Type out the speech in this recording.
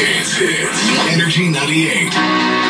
dance hits. Energy 98.